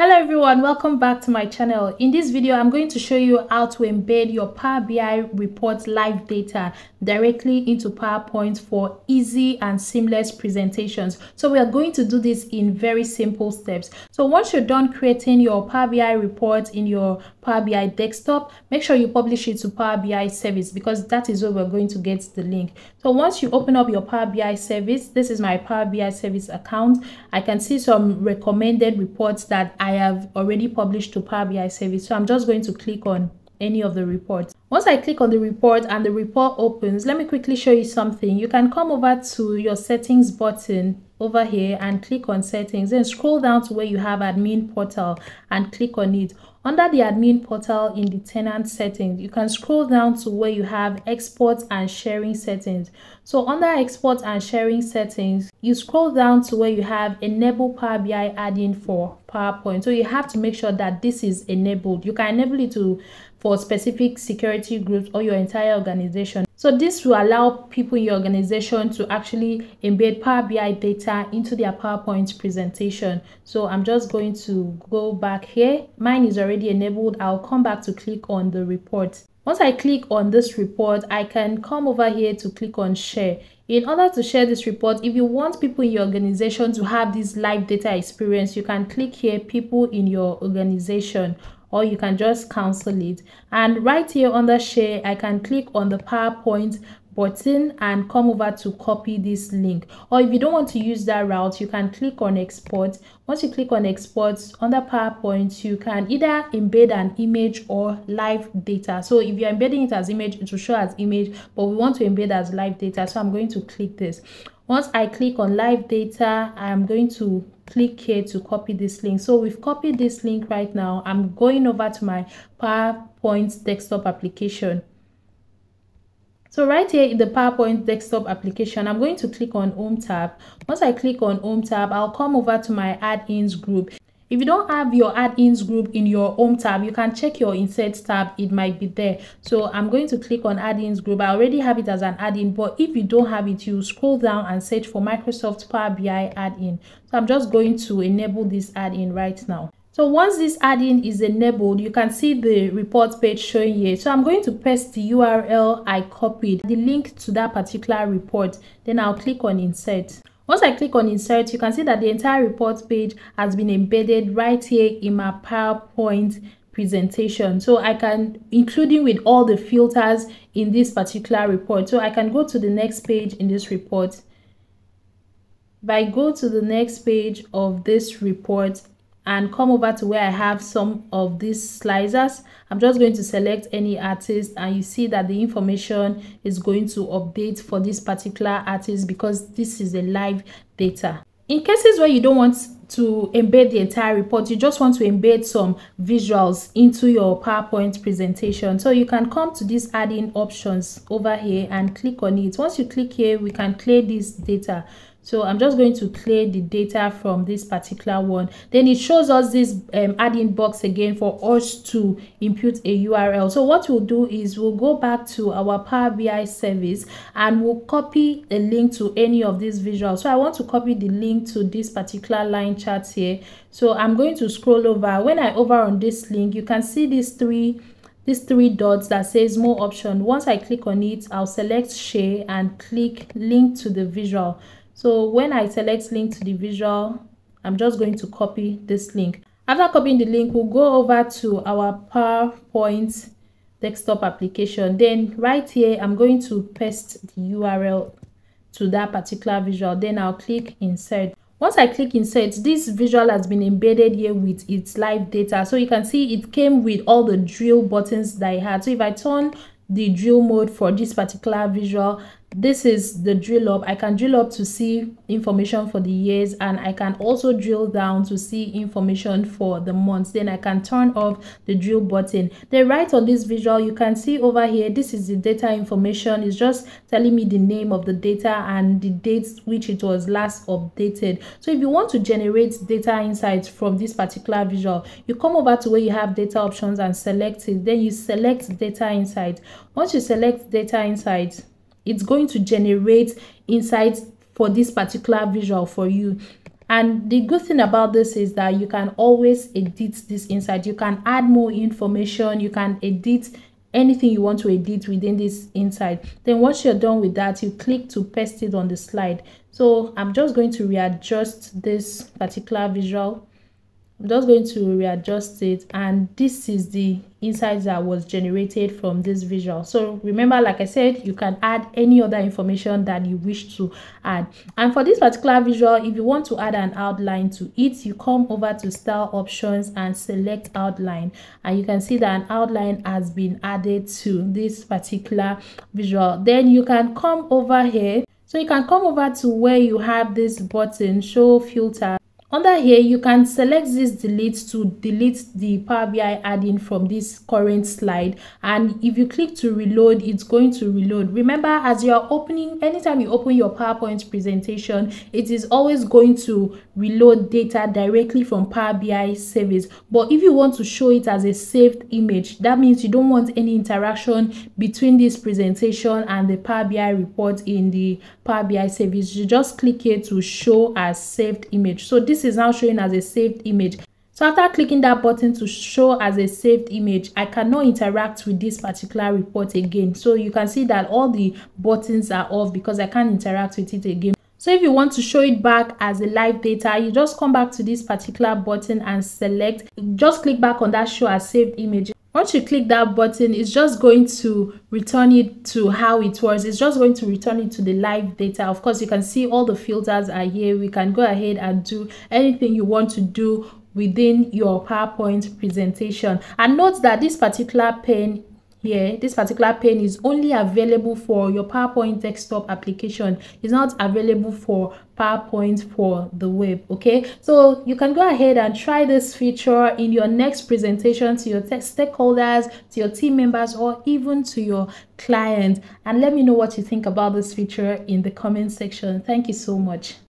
Hello everyone, welcome back to my channel. In this video, I'm going to show you how to embed your Power BI report live data directly into PowerPoint for easy and seamless presentations. So we are going to do this in very simple steps. So once you're done creating your Power BI report in your Power BI desktop, make sure you publish it to Power BI service because that is where we're going to get the link. So once you open up your Power BI service, this is my Power BI service account. I can see some recommended reports that I I have already published to Power BI service. So I'm just going to click on any of the reports. Once I click on the report and the report opens, let me quickly show you something. You can come over to your settings button over here and click on settings then scroll down to where you have admin portal and click on it. Under the admin portal in the tenant settings you can scroll down to where you have export and sharing settings. So under export and sharing settings you scroll down to where you have enable power bi add-in for powerpoint. So you have to make sure that this is enabled. You can enable it to for specific security groups or your entire organization so this will allow people in your organization to actually embed Power BI data into their PowerPoint presentation. So I'm just going to go back here. Mine is already enabled. I'll come back to click on the report. Once I click on this report, I can come over here to click on share. In order to share this report, if you want people in your organization to have this live data experience, you can click here, people in your organization or you can just cancel it. And right here under share i can click on the powerpoint button and come over to copy this link. Or if you don't want to use that route you can click on export. Once you click on export under powerpoint you can either embed an image or live data. So if you're embedding it as image it will show as image but we want to embed as live data. So i'm going to click this once i click on live data i'm going to click here to copy this link so we've copied this link right now i'm going over to my powerpoint desktop application so right here in the PowerPoint desktop application, I'm going to click on Home tab. Once I click on Home tab, I'll come over to my add-ins group. If you don't have your add-ins group in your home tab, you can check your insert tab. It might be there. So I'm going to click on add-ins group. I already have it as an add-in, but if you don't have it, you scroll down and search for Microsoft Power BI add-in. So I'm just going to enable this add-in right now. So once this add-in is enabled, you can see the report page showing here. So I'm going to paste the URL I copied, the link to that particular report. Then I'll click on insert. Once I click on insert, you can see that the entire report page has been embedded right here in my PowerPoint presentation. So I can, including with all the filters in this particular report. So I can go to the next page in this report. If I go to the next page of this report, and come over to where I have some of these slicers. I'm just going to select any artist and you see that the information is going to update for this particular artist because this is a live data. In cases where you don't want to embed the entire report, you just want to embed some visuals into your PowerPoint presentation. So you can come to these add-in options over here and click on it. Once you click here, we can clear this data so i'm just going to clear the data from this particular one. Then it shows us this um, box again for us to input a url so what we'll do is we'll go back to our power bi service and we'll copy a link to any of these visuals. So i want to copy the link to this particular line chart here. So i'm going to scroll over. When i over on this link you can see these three these three dots that says more option. Once i click on it i'll select share and click link to the visual so when I select link to the visual, I'm just going to copy this link. After copying the link, we'll go over to our PowerPoint desktop application. Then right here, I'm going to paste the URL to that particular visual. Then I'll click insert. Once I click insert, this visual has been embedded here with its live data. So you can see it came with all the drill buttons that I had. So if I turn the drill mode for this particular visual this is the drill up. I can drill up to see information for the years and i can also drill down to see information for the months. Then i can turn off the drill button. Then right on this visual you can see over here this is the data information. It's just telling me the name of the data and the dates which it was last updated. So if you want to generate data insights from this particular visual you come over to where you have data options and select it. Then you select data insight once you select data insights it's going to generate insights for this particular visual for you. And the good thing about this is that you can always edit this inside you can add more information. You can edit anything you want to edit within this inside then once you're done with that you click to paste it on the slide. So i'm just going to readjust this particular visual I'm just going to readjust it and this is the insights that was generated from this visual. So remember like I said you can add any other information that you wish to add. And for this particular visual if you want to add an outline to it you come over to style options and select outline. And you can see that an outline has been added to this particular visual. Then you can come over here. So you can come over to where you have this button show filter under here, you can select this delete to delete the Power BI add-in from this current slide. And if you click to reload, it's going to reload. Remember, as you're opening, anytime you open your PowerPoint presentation, it is always going to reload data directly from Power BI service. But if you want to show it as a saved image, that means you don't want any interaction between this presentation and the Power BI report in the Power BI service. You just click here to show as saved image. So this is now showing as a saved image. So after clicking that button to show as a saved image, I cannot interact with this particular report again. So you can see that all the buttons are off because I can't interact with it again. So if you want to show it back as a live data, you just come back to this particular button and select, just click back on that show as saved image once you click that button it's just going to return it to how it was. It's just going to return it to the live data. Of course you can see all the filters are here. We can go ahead and do anything you want to do within your powerpoint presentation. And note that this particular pane here this particular pane is only available for your powerpoint desktop application. It's not available for powerpoint for the web okay? So you can go ahead and try this feature in your next presentation to your stakeholders to your team members or even to your client and let me know what you think about this feature in the comment section. Thank you so much